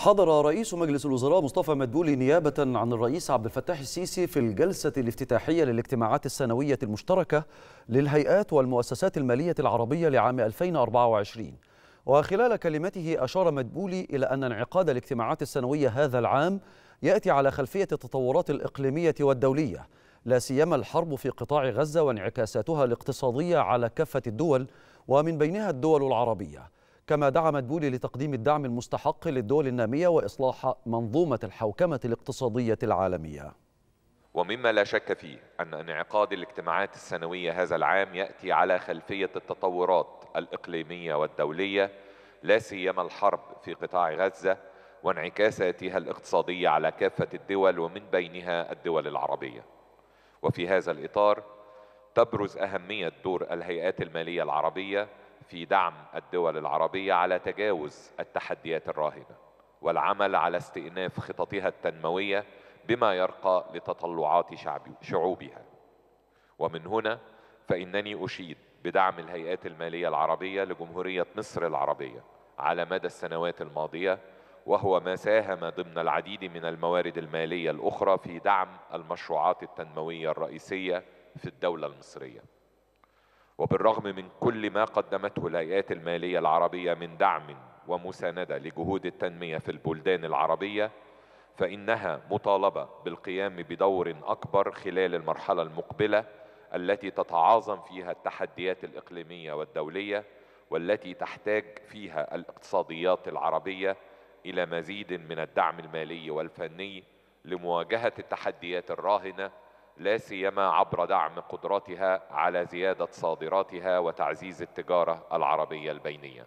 حضر رئيس مجلس الوزراء مصطفى مدبولي نيابة عن الرئيس عبد الفتاح السيسي في الجلسة الافتتاحية للاجتماعات السنوية المشتركة للهيئات والمؤسسات المالية العربية لعام 2024 وخلال كلمته أشار مدبولي إلى أن انعقاد الاجتماعات السنوية هذا العام يأتي على خلفية التطورات الإقليمية والدولية لا سيما الحرب في قطاع غزة وانعكاساتها الاقتصادية على كافة الدول ومن بينها الدول العربية. كما دعا مدبولي لتقديم الدعم المستحق للدول النامية وإصلاح منظومة الحوكمة الاقتصادية العالمية. ومما لا شك فيه أن انعقاد الاجتماعات السنوية هذا العام يأتي على خلفية التطورات الإقليمية والدولية لا سيما الحرب في قطاع غزة وانعكاساتها الاقتصادية على كافة الدول ومن بينها الدول العربية. وفي هذا الإطار تبرز أهمية دور الهيئات المالية العربية في دعم الدول العربية على تجاوز التحديات الراهنة والعمل على استئناف خططها التنموية بما يرقى لتطلعات شعوبها. ومن هنا فإنني أشيد بدعم الهيئات المالية العربية لجمهورية مصر العربية على مدى السنوات الماضية وهو ما ساهم ضمن العديد من الموارد المالية الأخرى في دعم المشروعات التنموية الرئيسية في الدولة المصرية. وبالرغم من كل ما قدمته الهيئات المالية العربية من دعم ومساندة لجهود التنمية في البلدان العربية فإنها مطالبة بالقيام بدور أكبر خلال المرحلة المقبلة التي تتعاظم فيها التحديات الإقليمية والدولية والتي تحتاج فيها الاقتصاديات العربية إلى مزيد من الدعم المالي والفني لمواجهة التحديات الراهنة لا سيما عبر دعم قدراتها على زيادة صادراتها وتعزيز التجارة العربية البينية.